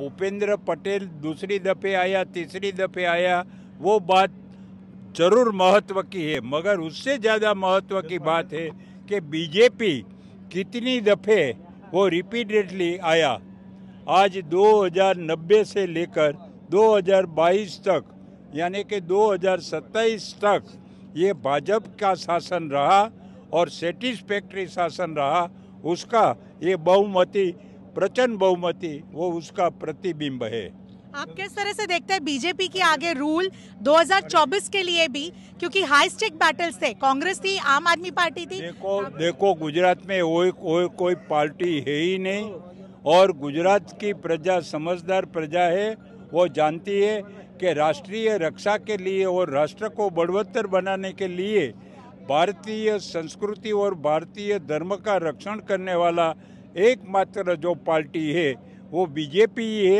भूपेंद्र पटेल दूसरी दफे आया तीसरी दफे आया वो बात ज़रूर महत्व की है मगर उससे ज़्यादा महत्व की बात है कि बीजेपी कितनी दफे वो रिपीटेडली आया। आज 2090 से लेकर 2022 तक यानी कि 2027 तक ये भाजपा का शासन रहा और सेटिस्फैक्ट्री शासन रहा उसका ये बहुमति प्रचंड बहुमति वो उसका प्रतिबिंब है। आप किस तरह से देखते हैं बीजेपी की आगे रूल 2024 के लिए भी? क्योंकि हाई स्टेक बैटल्स थे। कांग्रेस थी आम आदमी पार्टी थी। देखो देखो गुजरात में वो कोई कोई पार्टी है ही नहीं। और गुजरात की प्रजा समझदार प्रजा है वो जानती है कि राष्ट्रीय रक्षा के लिए और राष्ट्र को बड़वत्तर बनाने के लिए भारतीय संस्कृति और भारतीय धर्म का रक्षण करने वाला एकमात्र जो पार्टी है वो बीजेपी ही है।